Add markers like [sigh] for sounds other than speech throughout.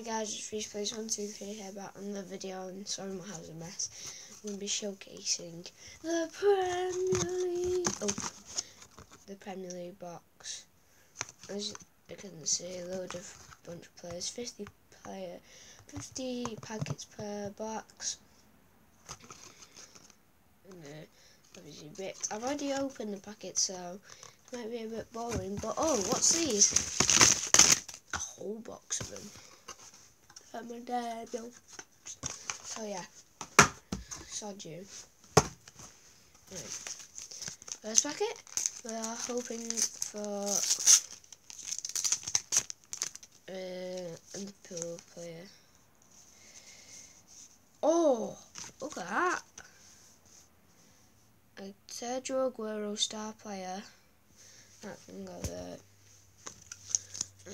Hi guys, it's Reece Plays 123 here back on the video and sorry my house is a mess. I'm to be showcasing the Premier League, oh, the Premier League box. As you can see, a load of bunch of players, 50 player, 50 packets per box. And uh, obviously bits. I've already opened the packet so it might be a bit boring, but oh, what's these? A whole box of them. I'm a dad. So yeah, sod you. First packet, we are hoping for uh, Liverpool player. Oh, look at that! A Sergio Aguero star player. That can go there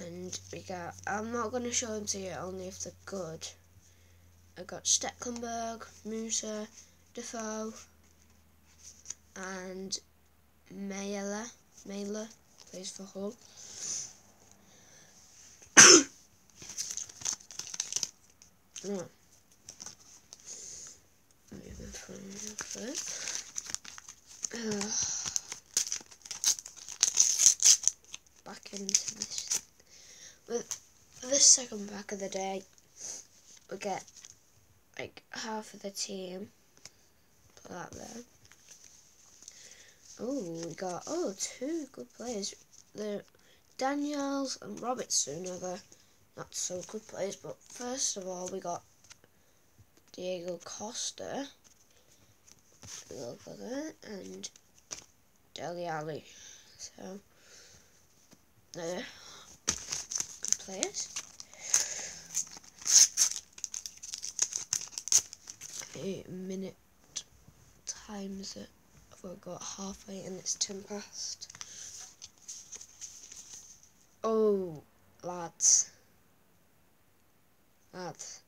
and we got I'm not going to show them to you only if they're good. I got Stekelenburg, Musa, Defoe and Meyler Meyler plays for Hull. [coughs] Oh. back into this with this second pack of the day, we get like half of the team. Put that there. Oh, we got oh two good players. The Daniels and Robertson are the not so good players, but first of all we got Diego Costa. Look at that and Dele Alli. So there players. A minute times it. I've got halfway and it's 10 past. Oh, lads. Lads.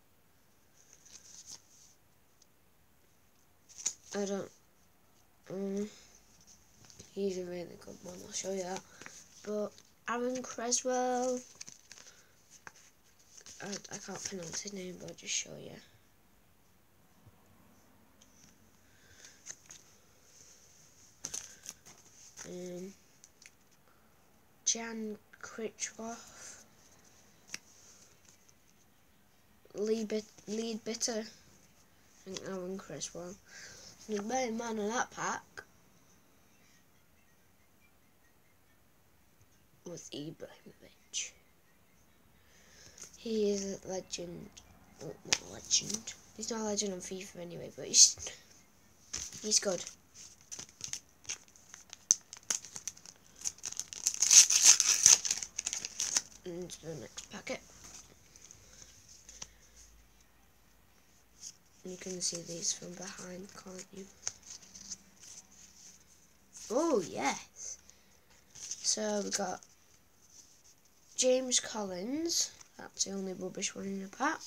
I don't. Um, he's a really good one, I'll show you that. But Aaron Cresswell. I, I can't pronounce his name, but I'll just show you. Um, Jan Critchworth, Lead, Leadbitter, and Aaron Cresswell. The main man of that pack was Ibrahimovic. He is a legend. Oh, not legend. He's not a legend on FIFA anyway, but he's he's good. And the next packet. You can see these from behind, can't you? Oh, yes. So we got James Collins. That's the only rubbish one in the pack.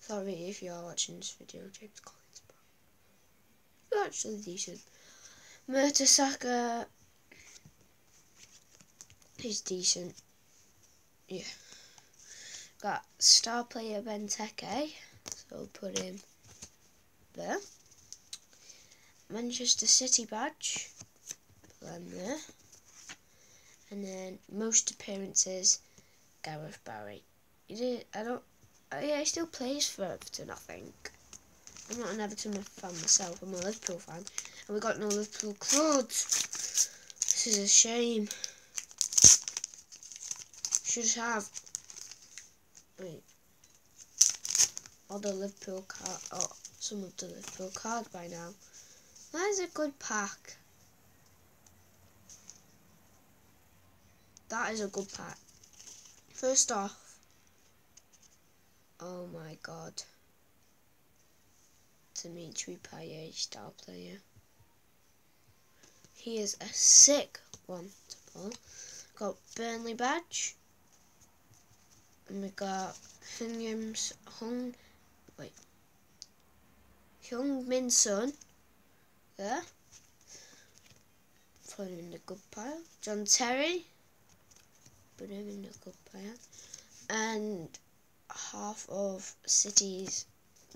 Sorry if you are watching this video, James Collins. You're actually decent. Mertesacker. He's decent. Yeah. Got star player Benteke. So put him there. Manchester City badge. Put them there. And then most appearances, Gareth Barry. He did. I don't. Uh, yeah, he still plays for Everton. I think. I'm not an Everton fan myself. I'm a Liverpool fan, and we got no Liverpool clothes. This is a shame. Should have. Wait. All the Liverpool card. Oh, some of the Liverpool cards by now. That is a good pack. That is a good pack. First off, Oh my god. Dimitri Payet, star player. He is a sick one to pull. Got Burnley badge. And we got Williams Hung wait. Heung-min Son. There. Put him in the good pile. John Terry. Put him in the good pile. And half of City's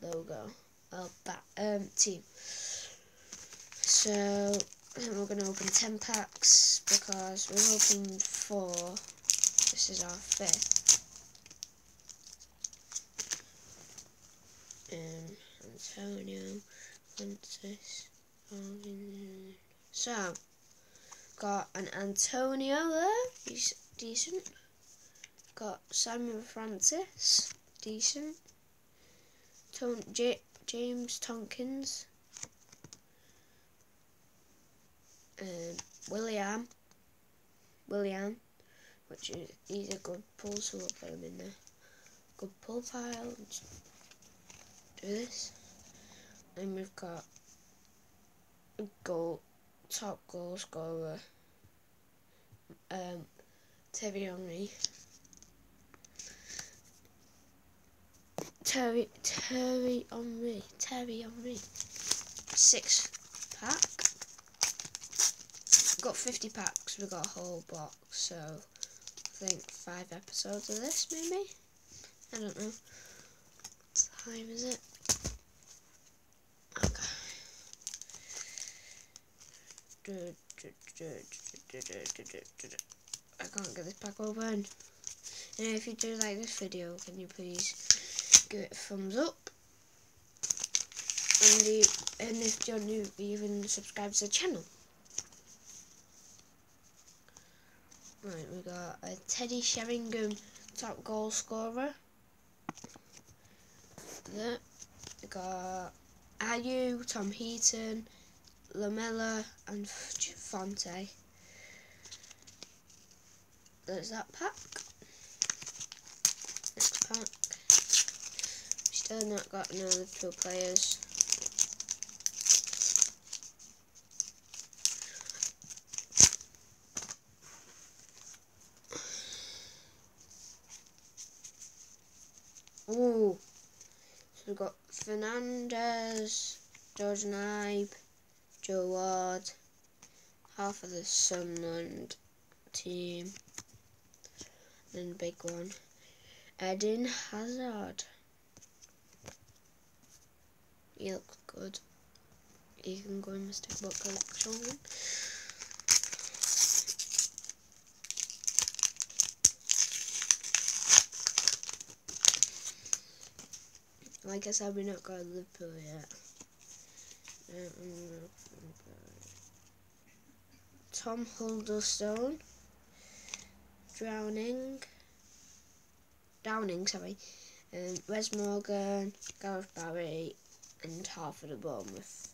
logo. Well, that um, team. So then we're going to open 10 packs because we've opened 4. This is our fifth. Um, Antonio, Francis, so got an Antonio there, he's decent. Got Samuel Francis, decent. Ton J James Tomkins, um, William, William, which is he's a good pull, so we'll put him in there. Good pull pile. Do this, and we've got a goal, top goal scorer, um, Thierry Henry. Terry Terry Henry Terry Henry six pack. Got 50 packs we got a whole box so I think five episodes of this maybe? I don't know. What time is it? Okay. I can't get this pack open. And if you do like this video can you please give it a thumbs up. And, the, and if you're new, even subscribe to the channel. Right, we got a Teddy Sheringham top goal scorer. There. We got Ayew, Tom Heaton, Lamela and Fonte. There's that pack. Next pack. Still not got another two players. Ooh. So we've got Fernandez, George Knipe, Joe Ward, half of the Sunderland team, and the big one, Eden Hazard. He looks good. You can go in my book collection. Like I said, we're not got Liverpool yet. Tom Huddlestone, Drowning, Downing, sorry, um, Wes Morgan, Gareth Barry, and half of the Bournemouth.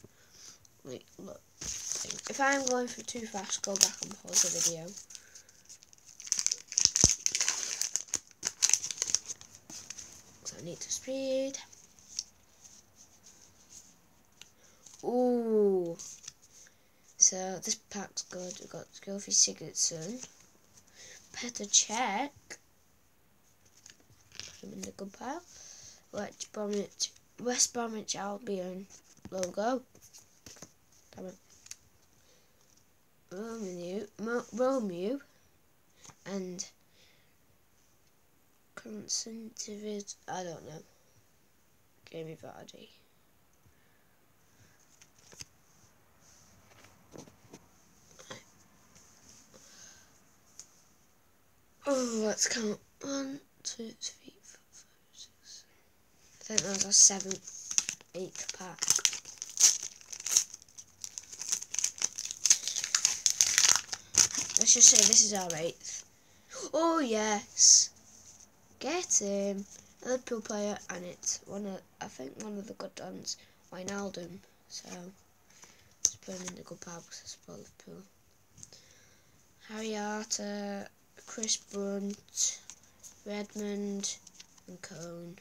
Wait, look. If I'm going for too fast, go back and pause the video. So I need to speed. Ooh. So this pack's good. We've got Gylfi Sigurdsson. Petr Cech. Put him in the good pile. West Bromwich West Bromwich Albion logo. Damn it. Romeo, Mo, Romeo and Constantivid, I don't know. Jamie Vardy. Oh, let's count. One, two, three, think that was our seventh, eighth pack. Let's just say this is our eighth. Oh yes, get him. A Liverpool player, and it's one of I think one of the good ones, Wijnaldum. So let's put him in the good pile because it's Liverpool. Harry Arter, Chris Brunt, Redmond, and Koné.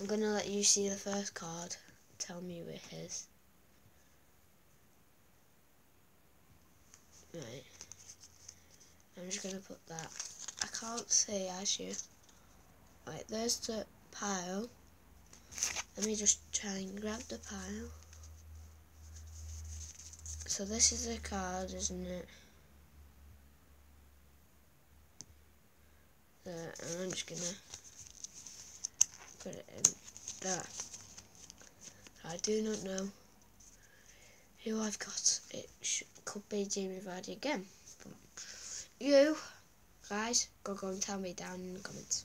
I'm to let you see the first card. Tell me where it is. Right. I'm just to put that. I can't see as you. Right, there's the pile. Let me just try and grab the pile. So this is the card, isn't it? There, and I'm just gonna put it in there. I do not know who I've got. It could be Jamie Vardy again. But you guys, go go and tell me down in the comments.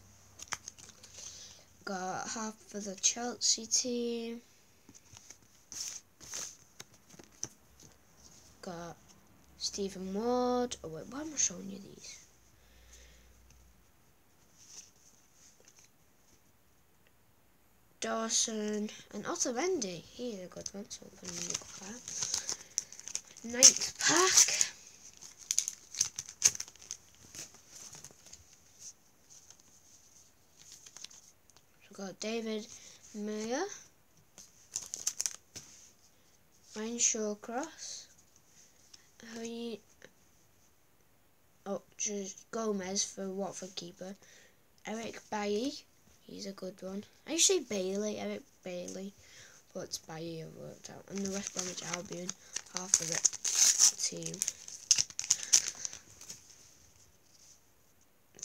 Got half for the Chelsea team. Got Stephen Ward. Oh wait, why am I showing you these? Dawson and Otamendi. He's a good one, so pack. Ninth pack. We've got David Meyler. Ryan Shawcross. Who Oh, just Gomes for Watford keeper. Eric Bailly. He's a good one. I say Bailey, Eric Bailey, but Bailly worked out. And the West Bromwich Albion, half of it team.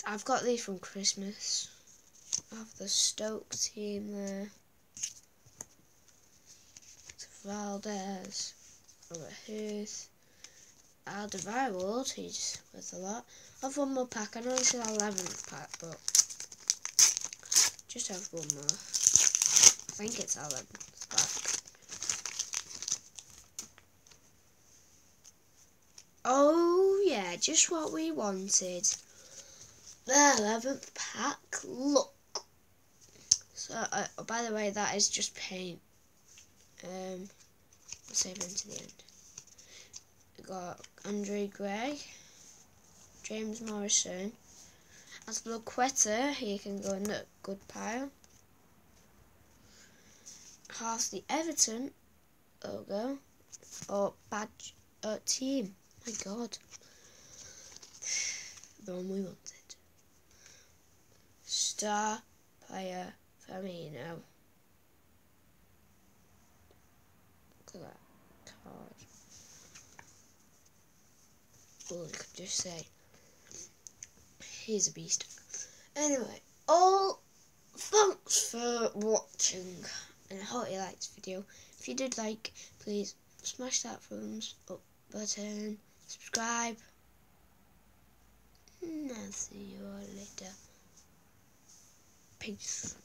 I've got these from Christmas. I have the Stoke team there. Valdez, Robert Huth, Alderweireld, he's worth a lot. I've one more pack. I know it's an 11th pack, but just have one more. I think it's 11th pack. Oh yeah, just what we wanted. The 11th pack, look. So, uh, by the way, that is just paint. Um, I'll save them to the end. Got Andre Gray, James Morrison. As Quetta, he can go in the good pile. Half the Everton logo or badge uh, team. My God, the one we wanted. Star player Firmino. Look at that card. Could just say, he's a beast. Anyway, all thanks for watching, and I hope you liked this video. If you did like, please smash that thumbs up button, subscribe, and I'll see you all later. Peace.